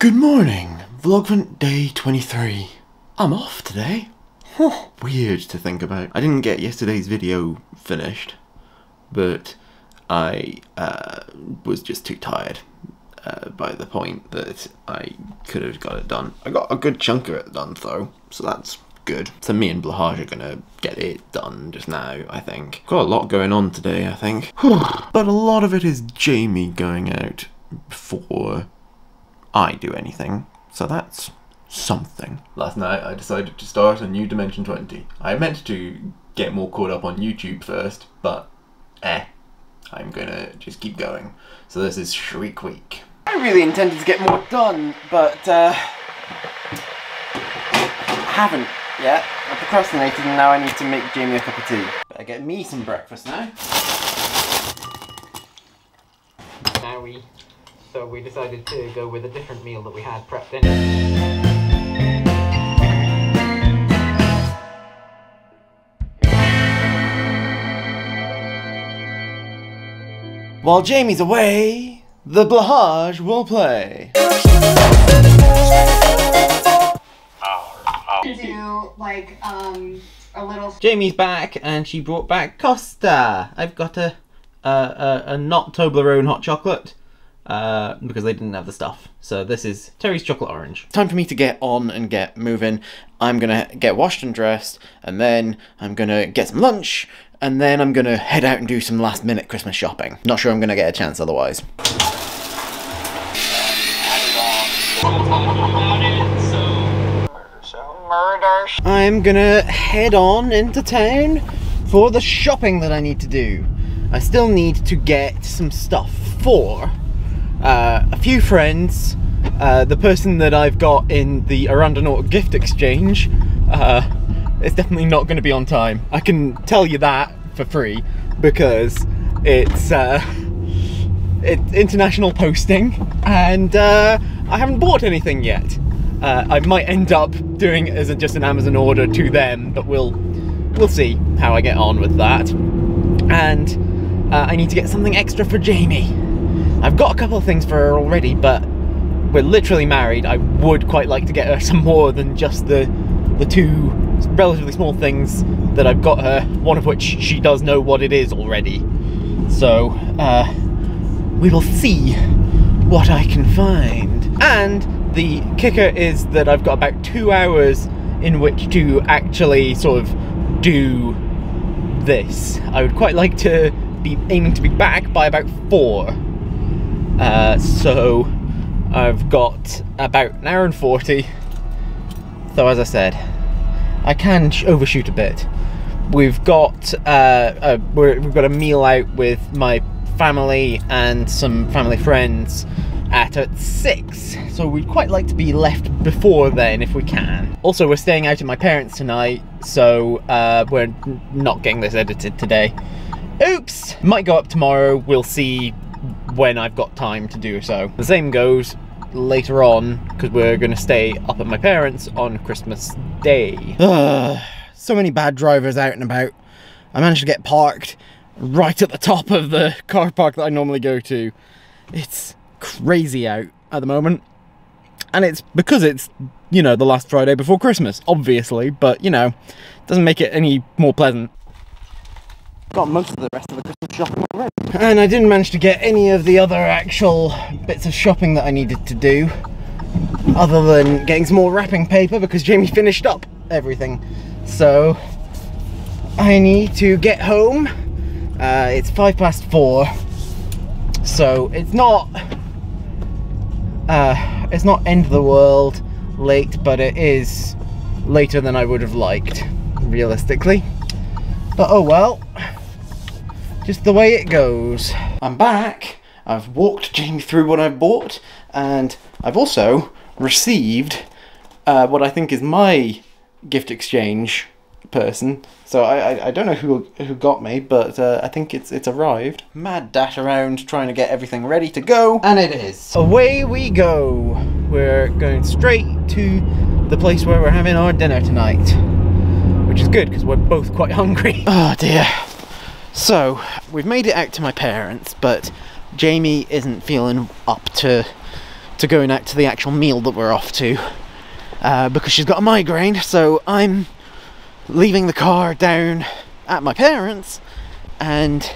Good morning, Vlogvent day 23. I'm off today. Weird to think about. I didn't get yesterday's video finished, but I uh, was just too tired uh, by the point that I could have got it done. I got a good chunk of it done though, so that's good. So me and Blahaj are gonna get it done just now, I think. Got a lot going on today, I think. but a lot of it is Jamie going out before I do anything, so that's something. Last night I decided to start a new Dimension 20. I meant to get more caught up on YouTube first, but eh, I'm gonna just keep going. So this is Shriek Week. I really intended to get more done, but uh, haven't yet. I procrastinated and now I need to make Jamie a cup of tea. Better get me some breakfast now. Now we, so we decided to go with a different meal that we had prepped in. While Jamie's away, the Blahaj will play. do like um a little Jamie's back and she brought back Costa. I've got a a, a, a not Toblerone hot chocolate uh, because they didn't have the stuff. So this is Terry's chocolate orange. Time for me to get on and get moving. I'm gonna get washed and dressed, and then I'm gonna get some lunch, and then I'm gonna head out and do some last minute Christmas shopping. Not sure I'm gonna get a chance otherwise. I'm gonna head on into town for the shopping that I need to do. I still need to get some stuff for uh, a few friends, uh, the person that I've got in the Arandonaut gift exchange uh, is definitely not going to be on time. I can tell you that for free because it's uh, it's international posting and uh, I haven't bought anything yet. Uh, I might end up doing it as a, just an Amazon order to them, but we'll we'll see how I get on with that. And uh, I need to get something extra for Jamie. I've got a couple of things for her already, but we're literally married. I would quite like to get her some more than just the the two relatively small things that I've got her. One of which she does know what it is already. So uh, we will see what I can find. And the kicker is that I've got about two hours in which to actually sort of do this. I would quite like to be aiming to be back by about four. Uh, so I've got about an hour and 40. So as I said, I can overshoot a bit. We've got uh, uh, we're, we've got a meal out with my family and some family friends at at six. So we'd quite like to be left before then if we can. Also, we're staying out at my parents tonight, so uh, we're not getting this edited today. Oops! Might go up tomorrow. We'll see when I've got time to do so. The same goes later on because we're going to stay up at my parents on Christmas Day. so many bad drivers out and about. I managed to get parked right at the top of the car park that I normally go to. It's crazy out at the moment. And it's because it's, you know, the last Friday before Christmas, obviously, but you know, doesn't make it any more pleasant. Got most of the rest of the Christmas shopping already. And I didn't manage to get any of the other actual bits of shopping that I needed to do. Other than getting some more wrapping paper because Jamie finished up everything. So I need to get home. Uh, it's five past four. So it's not uh, it's not end of the world late, but it is later than I would have liked, realistically. But oh well, just the way it goes. I'm back. I've walked Jamie through what I've bought, and I've also received uh, what I think is my gift exchange person. So I, I, I don't know who who got me, but uh, I think it's it's arrived. Mad dash around trying to get everything ready to go, and it is. Away we go. We're going straight to the place where we're having our dinner tonight, which is good because we're both quite hungry. Oh dear. So we've made it out to my parents, but Jamie isn't feeling up to to going out to the actual meal that we're off to uh, because she's got a migraine. So I'm leaving the car down at my parents and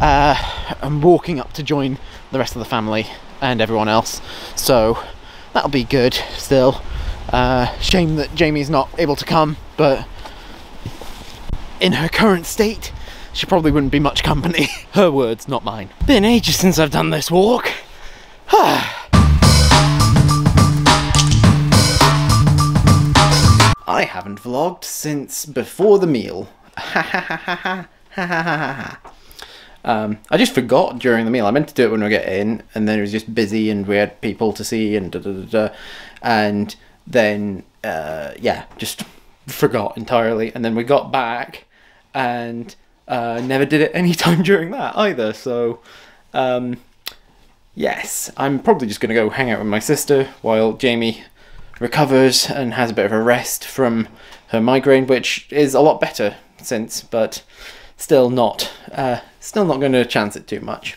uh, I'm walking up to join the rest of the family and everyone else. So that'll be good still. Uh, shame that Jamie's not able to come, but in her current state, she probably wouldn't be much company. her words, not mine. Been ages since I've done this walk. I haven't vlogged since before the meal. um, I just forgot during the meal. I meant to do it when we get in, and then it was just busy, and we had people to see, and da da da, da. and then uh, yeah, just forgot entirely. And then we got back, and uh, never did it any time during that either. So. Um, yes, I'm probably just going to go hang out with my sister while Jamie recovers and has a bit of a rest from her migraine, which is a lot better since, but still not, uh, still not going to chance it too much.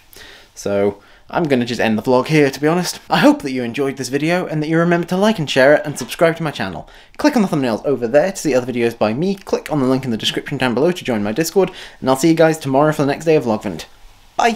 So I'm going to just end the vlog here, to be honest. I hope that you enjoyed this video and that you remember to like and share it and subscribe to my channel. Click on the thumbnails over there to see other videos by me, click on the link in the description down below to join my Discord, and I'll see you guys tomorrow for the next day of Vlogvent. Bye!